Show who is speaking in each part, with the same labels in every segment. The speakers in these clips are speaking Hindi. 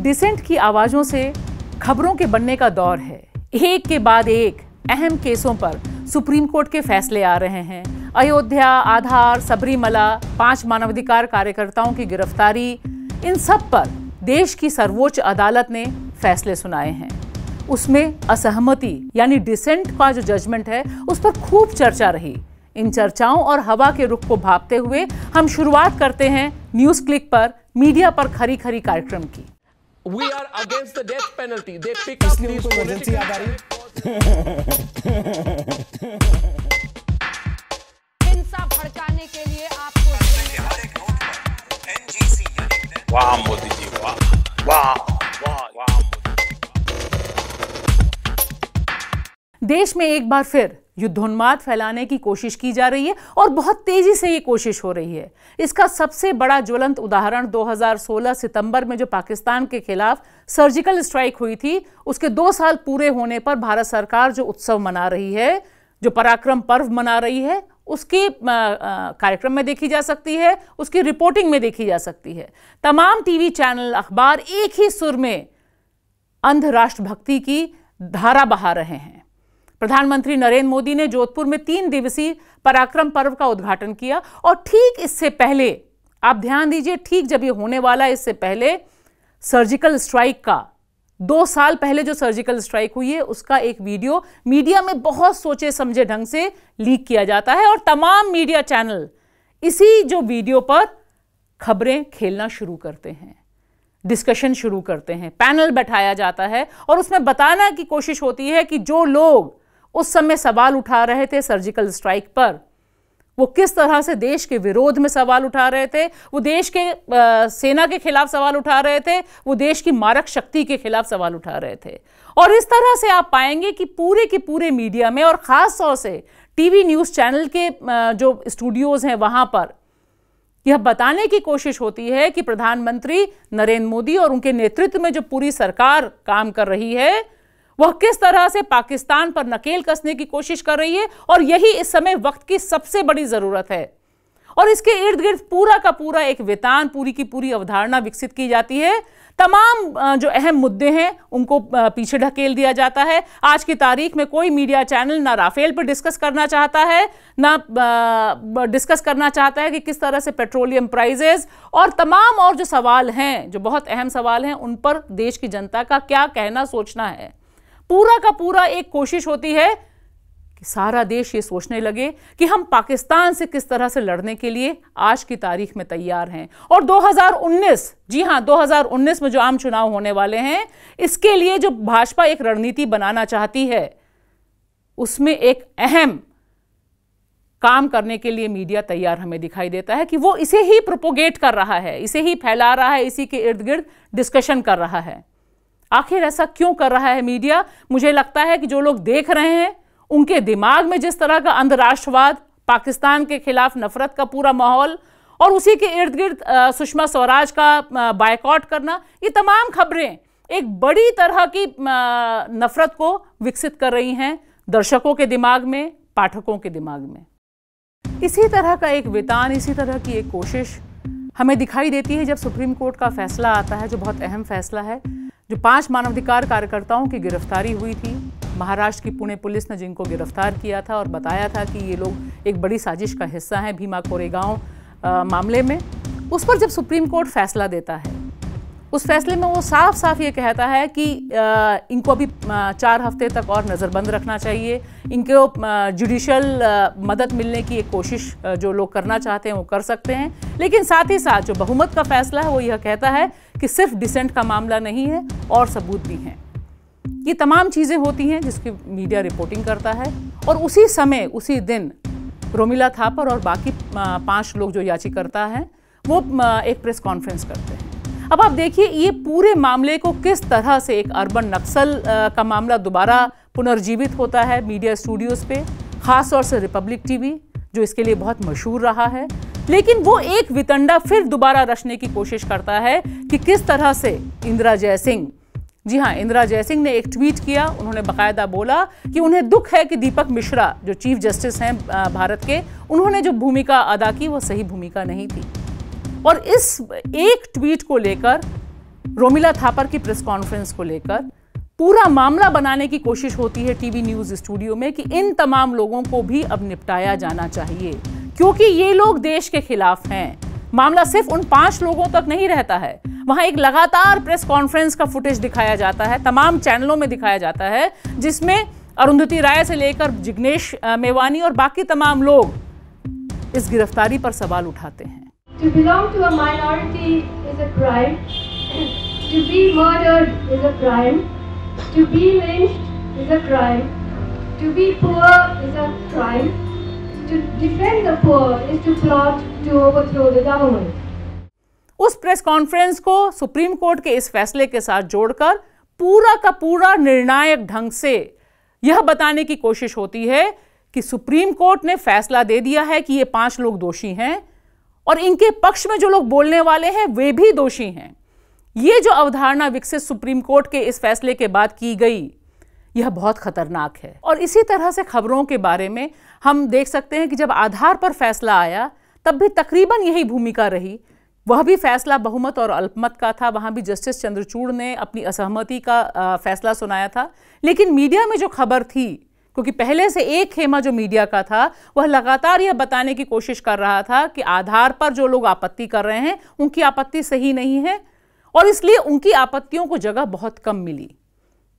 Speaker 1: डिसेंट की आवाजों से खबरों के बनने का दौर है। एक के बाद एक अहम केसों पर सुप्रीम कोर्ट के फैसले आ रहे हैं। अयोध्या, आधार, सबरीमला, पाँच मानवाधिकार कार्यकर्ताओं की गिरफ्तारी, इन सब पर देश की सर्वोच्च अदालत ने फैसले सुनाए हैं। उसमें असहमति यानी डिसेंट का जो जजमेंट है, उस पर खूब चर्चा रही। इन चर्चाओं और हवा के रुख को भापते हुए हम शुरुआत करते हैं न्यूज़ क्लिक पर, मीडिया पर खरी खरी कार्यक्रम की।
Speaker 2: We are against the death penalty. They pick up these
Speaker 3: याद आ
Speaker 4: हिंसा भड़काने के लिए आपको
Speaker 5: वाह मोदी जी वाह। वाह वाह वाह
Speaker 1: देश में एक बार फिर युद्धोन्माद फैलाने की कोशिश की जा रही है और बहुत तेज़ी से ये कोशिश हो रही है। इसका सबसे बड़ा ज्वलंत उदाहरण 2016 सितंबर में जो पाकिस्तान के खिलाफ सर्जिकल स्ट्राइक हुई थी, उसके दो साल पूरे होने पर भारत सरकार जो उत्सव मना रही है, जो पराक्रम पर्व मना रही है, उसकी कार्यक्रम में देखी जा सकती है, उसकी रिपोर्टिंग में देखी जा सकती है। तमाम टीवी चैनल अखबार एक ही सुर में अंध राष्ट्रभक्ति की धारा बहा रहे हैं। प्रधानमंत्री नरेंद्र मोदी ने जोधपुर में तीन दिवसीय पराक्रम पर्व का उद्घाटन किया और ठीक इससे पहले, आप ध्यान दीजिए, ठीक जब ये होने वाला है, इससे पहले सर्जिकल स्ट्राइक का, दो साल पहले जो सर्जिकल स्ट्राइक हुई है, उसका एक वीडियो मीडिया में बहुत सोचे समझे ढंग से लीक किया जाता है और तमाम मीडिया चैनल इसी जो वीडियो पर खबरें खेलना शुरू करते हैं, डिस्कशन शुरू करते हैं, पैनल बैठाया जाता है और उसमें बताना की कोशिश होती है कि जो लोग उस समय सवाल उठा रहे थे सर्जिकल स्ट्राइक पर। वो किस तरह से देश के विरोध में सवाल उठा रहे थे? वो देश के अ, सेना के खिलाफ सवाल उठा रहे थे? वो देश की मारक शक्ति के खिलाफ सवाल उठा रहे थे? और इस तरह से आप पाएँगे कि पूरे के पूरे मीडिया में और खास तौर से टीवी न्यूज़ चैनल के अ, जो स्टूडियोज़ हैं वहाँ पर यह बताने की कोशिश होती है कि प्रधानमंत्री नरेंद्र मोदी और उनके नेतृत्व में जो पूरी सरकार काम कर रही है वह किस तरह से पाकिस्तान पर नकेल कसने की कोशिश कर रही है और यही इस समय वक्त की सबसे बड़ी ज़रूरत है। और इसके इर्द गिर्द पूरा का पूरा एक वेतान पूरी की पूरी अवधारणा विकसित की जाती है। तमाम जो अहम मुद्दे हैं, उनको पीछे ढकेल दिया जाता है। आज की तारीख में कोई मीडिया चैनल ना राफेल पर डिस्कस करना चाहता है, ना डिस्कस करना चाहता है कि किस तरह से पेट्रोलियम प्राइजेज और तमाम और जो सवाल हैं, जो बहुत अहम सवाल हैं, उन पर देश की जनता का क्या कहना सोचना है। पूरा का पूरा एक कोशिश होती है कि सारा देश ये सोचने लगे कि हम पाकिस्तान से किस तरह से लड़ने के लिए आज की तारीख में तैयार हैं। और 2019 जी हाँ 2019 में जो आम चुनाव होने वाले हैं, इसके लिए जो भाजपा एक रणनीति बनाना चाहती है, उसमें एक अहम काम करने के लिए मीडिया तैयार हमें दिखाई देता है कि वो इसे ही प्रोपोगेट कर रहा है, इसे ही फैला रहा है, इसी के इर्द गिर्द डिस्कशन कर रहा है। आखिर ऐसा क्यों कर रहा है मीडिया? मुझे लगता है कि जो लोग देख रहे हैं, उनके दिमाग में जिस तरह का अंधराष्ट्रवाद, पाकिस्तान के खिलाफ नफरत का पूरा माहौल और उसी के इर्द गिर्द सुषमा स्वराज का बायकॉट करना, ये तमाम खबरें एक बड़ी तरह की नफरत को विकसित कर रही हैं दर्शकों के दिमाग में, पाठकों के दिमाग में। इसी तरह का एक वितान, इसी तरह की एक कोशिश हमें दिखाई देती है जब सुप्रीम कोर्ट का फैसला आता है, जो बहुत अहम फैसला है। जो पाँच मानवाधिकार कार्यकर्ताओं की गिरफ्तारी हुई थी, महाराष्ट्र की पुणे पुलिस ने जिनको गिरफ़्तार किया था और बताया था कि ये लोग एक बड़ी साजिश का हिस्सा हैं भीमा कोरेगांव मामले में, उस पर जब सुप्रीम कोर्ट फैसला देता है, उस फैसले में वो साफ़ साफ़ ये कहता है कि इनको अभी चार हफ़्ते तक और नज़रबंद रखना चाहिए, इनको जुडिशल मदद मिलने की एक कोशिश जो लोग करना चाहते हैं वो कर सकते हैं, लेकिन साथ ही साथ जो बहुमत का फैसला है वो यह कहता है कि सिर्फ़ डिसेंट का मामला नहीं है, और सबूत भी हैं। ये तमाम चीज़ें होती हैं जिसकी मीडिया रिपोर्टिंग करता है, और उसी समय, उसी दिन रोमिला थापर और बाकी पाँच लोग जो याचिकर्ता हैं, वो एक प्रेस कॉन्फ्रेंस करते हैं। अब आप देखिए, ये पूरे मामले को किस तरह से एक अर्बन नक्सल का मामला दोबारा पुनर्जीवित होता है मीडिया स्टूडियोज पे खास तौर से रिपब्लिक टीवी जो इसके लिए बहुत मशहूर रहा है। लेकिन वो एक वितंडा फिर दोबारा रचने की कोशिश करता है कि किस तरह से इंदिरा जयसिंह। जी हाँ इंदिरा जयसिंह ने एक ट्वीट किया, उन्होंने बकायदा बोला कि उन्हें दुख है कि दीपक मिश्रा, जो चीफ जस्टिस हैं भारत के, उन्होंने जो भूमिका अदा की, वो सही भूमिका नहीं थी। और इस एक ट्वीट को लेकर, रोमिला थापर की प्रेस कॉन्फ्रेंस को लेकर, पूरा मामला बनाने की कोशिश होती है टीवी न्यूज़ स्टूडियो में कि इन तमाम लोगों को भी अब निपटाया जाना चाहिए। क्योंकि ये लोग देश के खिलाफ हैं मामला सिर्फ़ उन पाँच लोगों तक नहीं रहता है वहाँ एक लगातार प्रेस कॉन्फ्रेंस का फुटेज दिखाया जाता है, तमाम चैनलों में दिखाया जाता है, जिसमें अरुंधति राय से लेकर जिग्नेश मेवानी और बाकी तमाम लोग इस गिरफ्तारी पर सवाल उठाते हैं
Speaker 3: To belong to a minority is a crime. to be murdered is a crime. To be lynched is a crime. To be poor is a crime. To defend the poor is to plot to overthrow the government.
Speaker 1: उस प्रेस कॉन्फ्रेंस को सुप्रीम कोर्ट के इस फैसले के साथ जोड़कर पूरा का पूरा निर्णायक ढंग से यह बताने की कोशिश होती है कि सुप्रीम कोर्ट ने फैसला दे दिया है कि ये पाँच लोग दोषी हैं और इनके पक्ष में जो लोग बोलने वाले हैं, वे भी दोषी हैं ये जो अवधारणा विकसित सुप्रीम कोर्ट के इस फैसले के बाद की गई यह बहुत खतरनाक है। और इसी तरह से खबरों के बारे में हम देख सकते हैं कि जब आधार पर फैसला आया, तब भी तकरीबन यही भूमिका रही। वह भी फैसला बहुमत और अल्पमत का था। वहाँ भी जस्टिस चंद्रचूड़ ने अपनी असहमति का फैसला सुनाया था। लेकिन मीडिया में जो खबर थी, क्योंकि पहले से एक खेमा जो मीडिया का था, वह लगातार यह बताने की कोशिश कर रहा था कि आधार पर जो लोग आपत्ति कर रहे हैं, उनकी आपत्ति सही नहीं है। और इसलिए उनकी आपत्तियों को जगह बहुत कम मिली।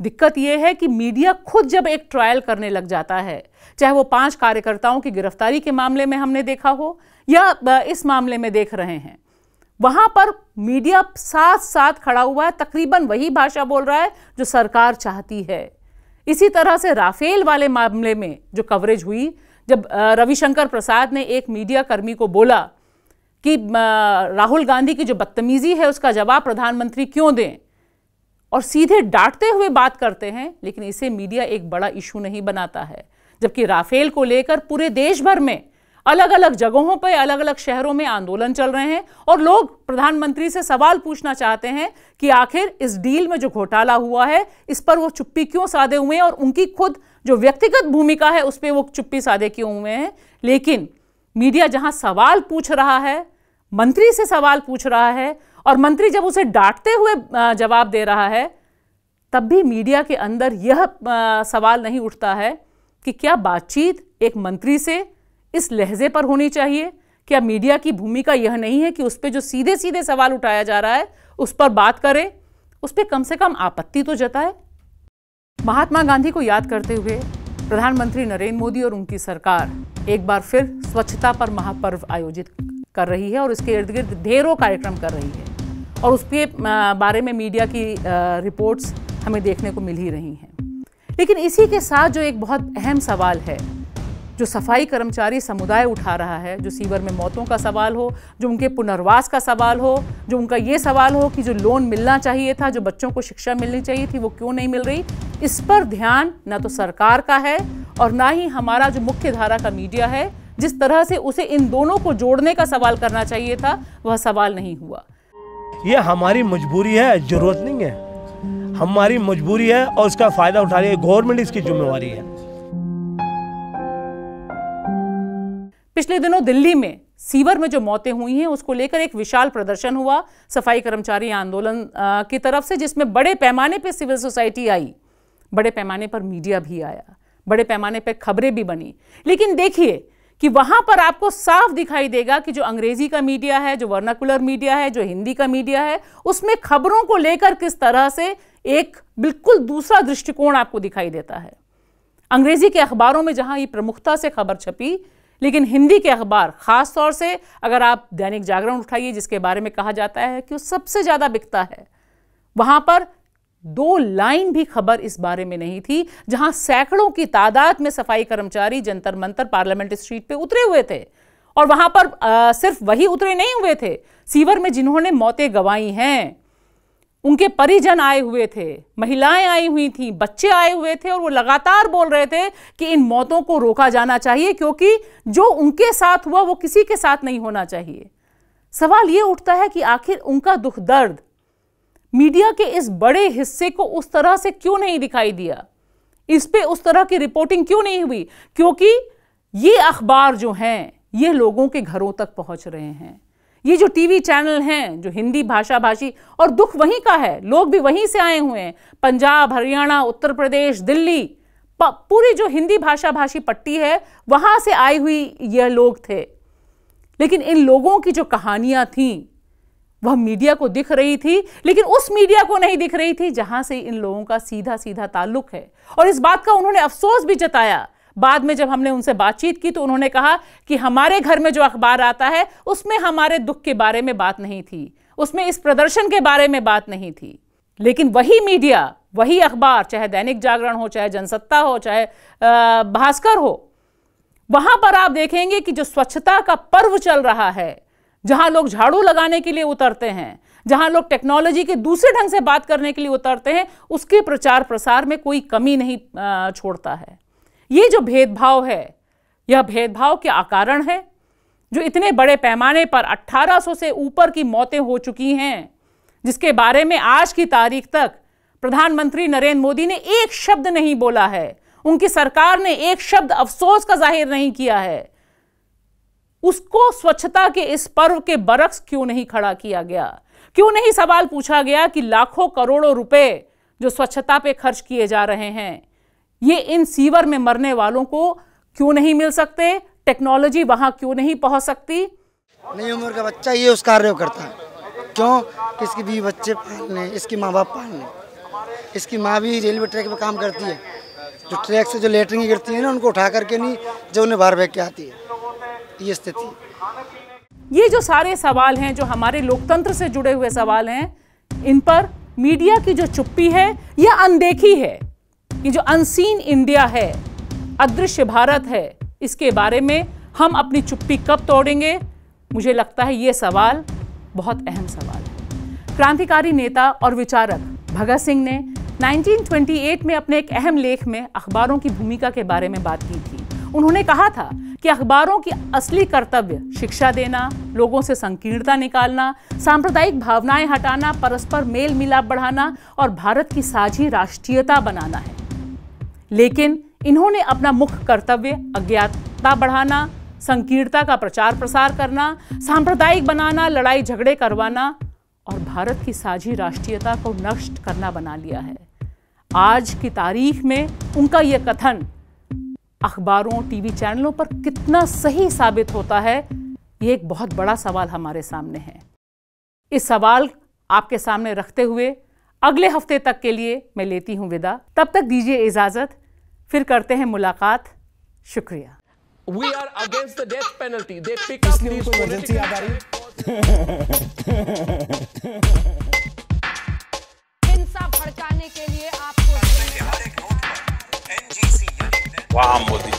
Speaker 1: दिक्कत यह है कि मीडिया खुद जब एक ट्रायल करने लग जाता है, चाहे वो पाँच कार्यकर्ताओं की गिरफ्तारी के मामले में हमने देखा हो या इस मामले में देख रहे हैं, वहाँ पर मीडिया साथ साथ खड़ा हुआ है, तकरीबन वही भाषा बोल रहा है जो सरकार चाहती है। इसी तरह से राफेल वाले मामले में जो कवरेज हुई, जब रविशंकर प्रसाद ने एक मीडिया कर्मी को बोला कि राहुल गांधी की जो बदतमीजी है, उसका जवाब प्रधानमंत्री क्यों दें? और सीधे डांटते हुए बात करते हैं, लेकिन इसे मीडिया एक बड़ा इशू नहीं बनाता है। जबकि राफेल को लेकर पूरे देश भर में अलग अलग जगहों पर अलग अलग शहरों में आंदोलन चल रहे हैं और लोग प्रधानमंत्री से सवाल पूछना चाहते हैं कि आखिर इस डील में जो घोटाला हुआ है, इस पर वो चुप्पी क्यों साधे हुए हैं और उनकी खुद जो व्यक्तिगत भूमिका है, उस पर वो चुप्पी साधे क्यों हुए हैं। लेकिन मीडिया जहाँ सवाल पूछ रहा है, मंत्री से सवाल पूछ रहा है और मंत्री जब उसे डांटते हुए जवाब दे रहा है, तब भी मीडिया के अंदर यह सवाल नहीं उठता है कि क्या बातचीत एक मंत्री से इस लहजे पर होनी चाहिए? क्या मीडिया की भूमिका यह नहीं है कि उस पर जो सीधे सीधे सवाल उठाया जा रहा है, उस पर बात करें? उस पर कम से कम आपत्ति तो जताए। महात्मा गांधी को याद करते हुए प्रधानमंत्री नरेंद्र मोदी और उनकी सरकार एक बार फिर स्वच्छता पर महापर्व आयोजित कर रही है और इसके इर्द गिर्द ढेरों कार्यक्रम कर रही है। और उसके बारे में मीडिया की रिपोर्ट्स हमें देखने को मिल ही रही हैं। लेकिन इसी के साथ जो एक बहुत अहम सवाल है, जो सफ़ाई कर्मचारी समुदाय उठा रहा है, जो सीवर में मौतों का सवाल हो, जो उनके पुनर्वास का सवाल हो, जो उनका ये सवाल हो कि जो लोन मिलना चाहिए था, जो बच्चों को शिक्षा मिलनी चाहिए थी, वो क्यों नहीं मिल रही? इस पर ध्यान ना तो सरकार का है और ना ही हमारा जो मुख्य धारा का मीडिया है, जिस तरह से उसे इन दोनों को जोड़ने का सवाल करना चाहिए था, वह सवाल नहीं हुआ।
Speaker 6: ये हमारी मजबूरी है, ज़रूरत नहीं है। हमारी मजबूरी है और उसका फ़ायदा उठा रही है। गवर्नमेंट इसकी जिम्मेवारी है।
Speaker 1: पिछले दिनों दिल्ली में सीवर में जो मौतें हुई हैं, उसको लेकर एक विशाल प्रदर्शन हुआ सफ़ाई कर्मचारी आंदोलन की तरफ़ से, जिसमें बड़े पैमाने पर सिविल सोसाइटी आई। बड़े पैमाने पर मीडिया भी आया। बड़े पैमाने पर खबरें भी बनी। लेकिन देखिए कि वहाँ पर आपको साफ़ दिखाई देगा कि जो अंग्रेज़ी का मीडिया है, जो वर्नाकुलर मीडिया है, जो हिंदी का मीडिया है, उसमें खबरों को लेकर किस तरह से एक बिल्कुल दूसरा दृष्टिकोण आपको दिखाई देता है। अंग्रेज़ी के अखबारों में जहाँ ये प्रमुखता से खबर छपी, लेकिन हिंदी के अखबार, खास तौर से अगर आप दैनिक जागरण उठाइए, जिसके बारे में कहा जाता है कि वो सबसे ज़्यादा बिकता है, वहाँ पर दो लाइन भी खबर इस बारे में नहीं थी जहाँ सैकड़ों की तादाद में सफ़ाई कर्मचारी जंतर मंतर पार्लियामेंट स्ट्रीट पे उतरे हुए थे। और वहाँ पर आ, सिर्फ़ वही उतरे नहीं हुए थे सीवर में जिन्होंने मौतें गंवाई हैं। उनके परिजन आए हुए थे महिलाएँ आई हुई थी बच्चे आए हुए थे और वो लगातार बोल रहे थे कि इन मौतों को रोका जाना चाहिए क्योंकि जो उनके साथ हुआ वो किसी के साथ नहीं होना चाहिए। सवाल ये उठता है कि आखिर उनका दुख दर्द मीडिया के इस बड़े हिस्से को उस तरह से क्यों नहीं दिखाई दिया? इस पे उस तरह की रिपोर्टिंग क्यों नहीं हुई? क्योंकि ये अखबार जो हैं, ये लोगों के घरों तक पहुँच रहे हैं। ये जो टीवी चैनल हैं, जो हिंदी भाषा भाषी और दुख वहीं का है, लोग भी वहीं से आए हुए हैं। पंजाब, हरियाणा, उत्तर प्रदेश, दिल्ली पूरी जो हिंदी भाषा भाषी पट्टी है, वहाँ से आई हुई यह लोग थे। लेकिन इन लोगों की जो कहानियाँ थी वह मीडिया को दिख रही थी, लेकिन उस मीडिया को नहीं दिख रही थी जहाँ से इन लोगों का सीधा सीधा ताल्लुक है। और इस बात का उन्होंने अफसोस भी जताया। बाद में जब हमने उनसे बातचीत की तो उन्होंने कहा कि हमारे घर में जो अखबार आता है, उसमें हमारे दुख के बारे में बात नहीं थी। उसमें इस प्रदर्शन के बारे में बात नहीं थी। लेकिन वही मीडिया, वही अखबार, चाहे दैनिक जागरण हो, चाहे जनसत्ता हो, चाहे भास्कर हो, वहाँ पर आप देखेंगे कि जो स्वच्छता का पर्व चल रहा है जहाँ लोग झाड़ू लगाने के लिए उतरते हैं, जहाँ लोग टेक्नोलॉजी के दूसरे ढंग से बात करने के लिए उतरते हैं, उसके प्रचार प्रसार में कोई कमी नहीं छोड़ता है। ये जो भेदभाव है, यह भेदभाव के अकारण है, जो इतने बड़े पैमाने पर 1800 से ऊपर की मौतें हो चुकी हैं, जिसके बारे में आज की तारीख तक प्रधानमंत्री नरेंद्र मोदी ने एक शब्द नहीं बोला है। उनकी सरकार ने एक शब्द अफसोस का ज़ाहिर नहीं किया है। उसको स्वच्छता के इस पर्व के बरक्स क्यों नहीं खड़ा किया गया? क्यों नहीं सवाल पूछा गया कि लाखों करोड़ों रुपए जो स्वच्छता पे खर्च किए जा रहे हैं, ये इन सीवर में मरने वालों को क्यों नहीं मिल सकते? टेक्नोलॉजी वहाँ क्यों नहीं पहुँच सकती?
Speaker 7: नई उम्र का बच्चा ये उस कार्य करता है। क्यों? किसकी भी बच्चे पालने इसकी माँ बाप पालने इसकी माँ भी रेलवे ट्रैक पर काम करती है। जो ट्रैक से जो लेटरिंग गिरती है ना, उनको उठा करके नहीं, जो उन्हें बाहर फेंक के आती है। ये स्थिति।
Speaker 1: ये जो सारे सवाल हैं, जो हमारे लोकतंत्र से जुड़े हुए सवाल हैं, इन पर मीडिया की जो चुप्पी है यह अनदेखी है ये जो अनसीन इंडिया है, अदृश्य भारत है, इसके बारे में हम अपनी चुप्पी कब तोड़ेंगे? मुझे लगता है ये सवाल बहुत अहम सवाल है। क्रांतिकारी नेता और विचारक भगत सिंह ने 1928 में अपने एक अहम लेख में अखबारों की भूमिका के बारे में बात की थी। उन्होंने कहा था कि अखबारों की असली कर्तव्य शिक्षा देना, लोगों से संकीर्णता निकालना, सांप्रदायिक भावनाएँ हटाना, परस्पर मेल मिलाप बढ़ाना और भारत की साझी राष्ट्रीयता बनाना है। लेकिन इन्होंने अपना मुख्य कर्तव्य अज्ञातता बढ़ाना, संकीर्णता का प्रचार प्रसार करना, सांप्रदायिक बनाना, लड़ाई झगड़े करवाना और भारत की साझी राष्ट्रीयता को नष्ट करना बना लिया है। आज की तारीख में उनका यह कथन अखबारों टीवी चैनलों पर कितना सही साबित होता है ये एक बहुत बड़ा सवाल हमारे सामने है। इस सवाल आपके सामने रखते हुए अगले हफ़्ते तक के लिए मैं लेती हूँ विदा। तब तक दीजिए इजाज़त। फिर करते हैं मुलाकात। शुक्रिया।
Speaker 2: We are against the death penalty. They pick up these political...
Speaker 4: हिंसा भड़काने के लिए